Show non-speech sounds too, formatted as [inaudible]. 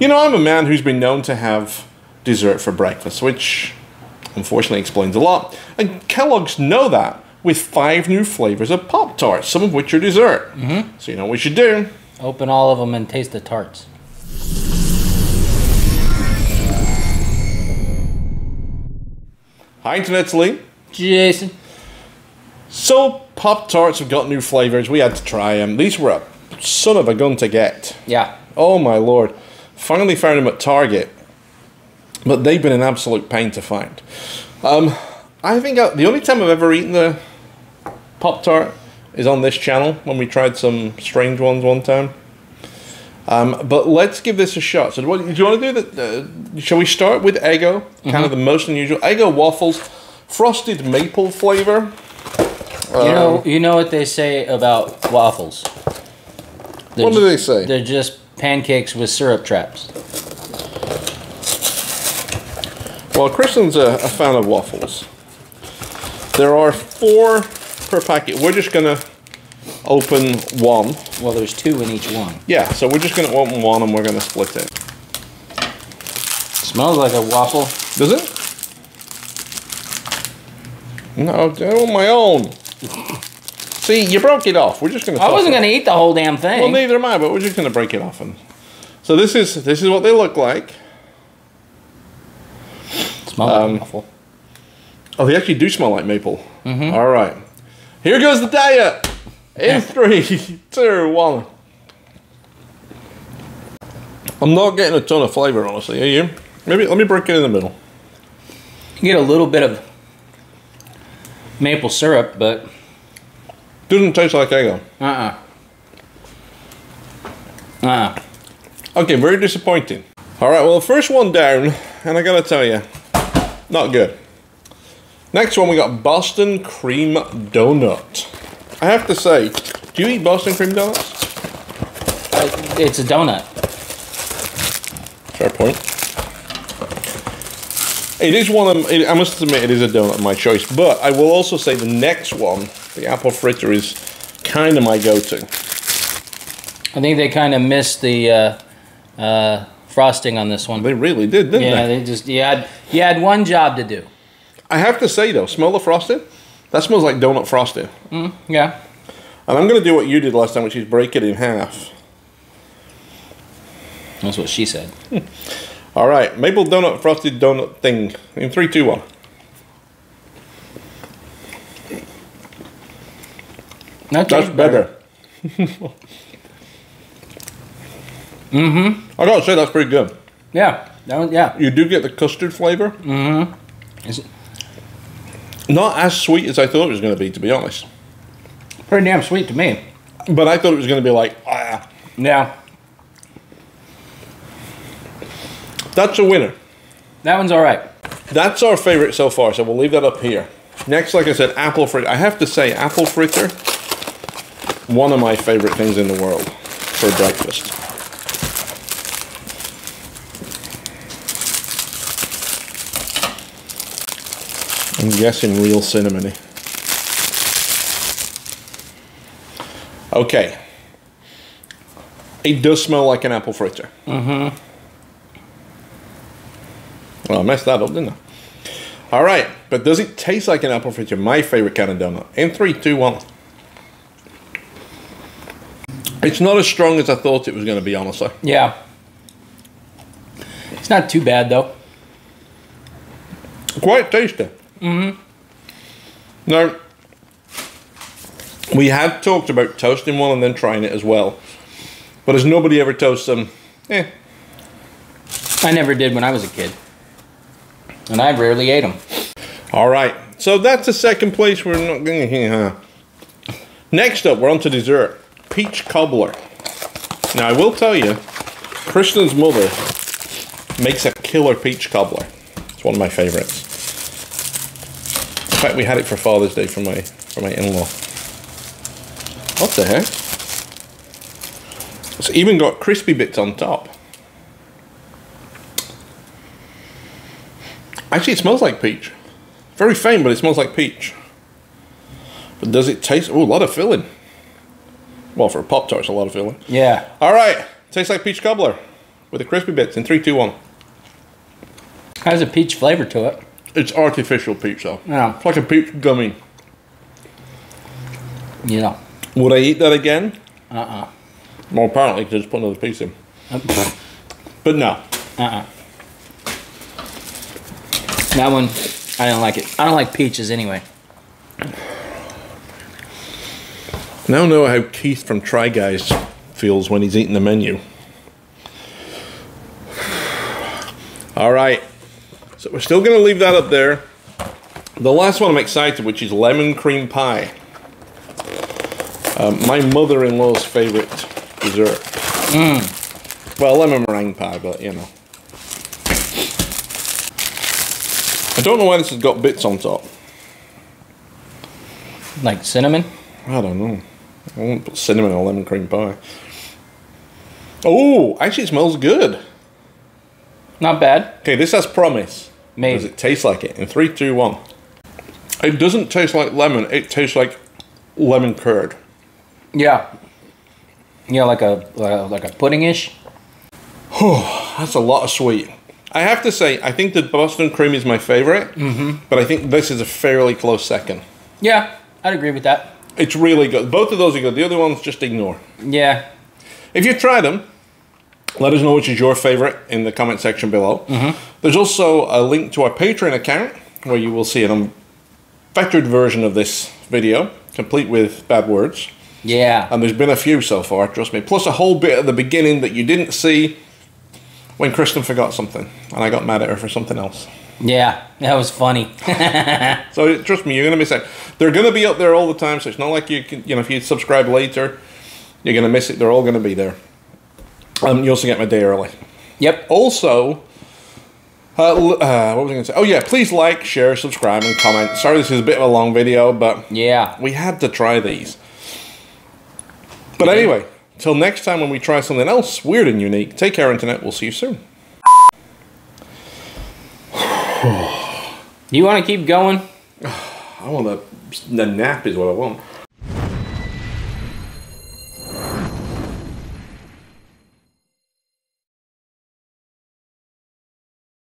You know, I'm a man who's been known to have dessert for breakfast, which unfortunately explains a lot. And Kellogg's know that with five new flavors of Pop Tarts, some of which are dessert. Mm-hmm. So you know what we should do? Open all of them and taste the tarts. Hi, Internet's Lee. Jason. So Pop Tarts have got new flavors. We had to try them. These were a son of a gun to get. Yeah. Oh my lord. Finally found them at Target. But they've been an absolute pain to find. Um, I think I, the only time I've ever eaten the Pop Tart is on this channel when we tried some strange ones one time. Um, but let's give this a shot. So, what, do you want to do that? Uh, shall we start with Eggo? Kind of the most unusual. Eggo waffles, frosted maple flavor. You know, you know what they say about waffles. They're What do ju- they say? They're just pancakes with syrup traps. Well, Kristen's a, a fan of waffles. There are four per packet. We're just gonna open one. Well, there's two in each one. Yeah, so we're just gonna open one and we're gonna split it. Smells like a waffle. Does it? No, I want my own. See, you broke it off. We're just gonna. I wasn't gonna eat the whole damn thing. Well, neither am I, but we're just gonna break it off and. So this is this is what they look like. Smells like um, a waffle. Oh, they actually do smell like maple. All right. Here goes the diet. In three, two, one. I'm not getting a ton of flavor, honestly. Are you? Maybe let me break it in the middle. You get a little bit of maple syrup, but Doesn't taste like Eggo. uh uh uh. Okay, very disappointing. All right, well, the first one down, and I gotta tell you, not good. Next one, we got Boston Cream Donut. I have to say, do you eat Boston Cream Donuts? It's a donut. Fair point. It is one of it, I must admit it is a donut of my choice, but I will also say the next one, the apple fritter, is kind of my go-to. I think they kind of missed the uh, uh, frosting on this one. They really did, didn't Yeah, they? they just you had you had one job to do. I have to say though, smell the frosting. That smells like donut frosting. Yeah. And I'm going to do what you did last time, which is break it in half. That's what she said. [laughs] All right, maple donut frosted donut thing in three, two, one. That That's tastes better. [laughs] mm-hmm. I gotta say that's pretty good. Yeah. That one, yeah. You do get the custard flavor. Mhm. It's Not as sweet as I thought it was going to be, to be honest. pretty damn sweet to me. But I thought it was going to be like, ah, Yeah. that's a winner. That one's all right. That's our favorite so far, so we'll leave that up here. Next, like I said, apple fritter. I have to say, apple fritter, one of my favorite things in the world for breakfast. I'm guessing real cinnamony. Okay. It does smell like an apple fritter. Mm-hmm. Well, I messed that up, didn't I? All right, but does it taste like an apple fritter? My favorite kind of donut. In three, two, one. It's not as strong as I thought it was going to be, honestly. Yeah. It's not too bad though. Quite tasty. Mm-hmm. Now, we have talked about toasting one and then trying it as well. But as nobody ever toasts them, eh. I never did when I was a kid. And I rarely ate them. All right, so that's the second place we're not going to. Next up, we're on to dessert peach cobbler. Now, I will tell you, Kristen's mother makes a killer peach cobbler. It's one of my favorites. In fact, we had it for Father's Day from my from my in-law. What the heck? It's even got crispy bits on top. Actually, it smells like peach. Very faint, but it smells like peach. But does it taste? Oh, a lot of filling. Well, for a Pop Tart, it's a lot of filling. Yeah. All right, tastes like peach cobbler. with the crispy bits in three, two, one. Has a peach flavor to it. It's artificial peach though. Yeah. It's like a peach gummy. Yeah. Would I eat that again? Uh uh Well, apparently, because just put another piece in. [laughs] But no. Uh uh. That one, I don't like it. I don't like peaches anyway. Now know how Keith from Try Guys feels when he's eating the menu. All right. So we're still going to leave that up there. The last one I'm excited, which is lemon cream pie. Um, my mother-in-law's favorite dessert. Well, lemon meringue pie, but you know. I don't know why this has got bits on top. Like cinnamon. I don't know. I won't put cinnamon on lemon cream pie. Oh, actually, it smells good. Not bad. Okay, this has promise. Maybe. Does it taste like it? In three, two, one. It doesn't taste like lemon. It tastes like lemon curd. Yeah. Yeah, like a like a puddingish. That's a lot of sweet. I have to say, I think the Boston cream is my favorite, mm-hmm. but I think this is a fairly close second. Yeah, I'd agree with that. It's really good. Both of those are good. The other ones, just ignore. Yeah. If you've tried them, let us know which is your favorite in the comment section below. Mm-hmm. There's also a link to our Patreon account where you will see an unfettered version of this video, complete with bad words. Yeah. And there's been a few so far, trust me. Plus a whole bit at the beginning that you didn't see when Kristen forgot something, and I got mad at her for something else. Yeah. That was funny. [laughs] So trust me, you're gonna miss out. They're gonna be up there all the time, so it's not like you can, you know, if you subscribe later, you're gonna miss it. They're all gonna be there. Um, you also get my day early. yep. Also, uh, uh, what was I going to say? Oh yeah, please like, share, subscribe, and comment. Sorry, this is a bit of a long video, but Yeah. we had to try these. But anyway, till next time when we try something else weird and unique. Take care, internet. We'll see you soon. [sighs] You want to keep going? [sighs] I want a, a nap is what I want.